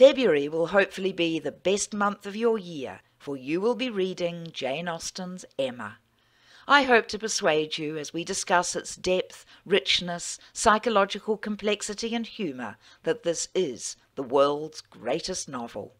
February will hopefully be the best month of your year, for you will be reading Jane Austen's Emma. I hope to persuade you as we discuss its depth, richness, psychological complexity, and humour that this is the world's greatest novel.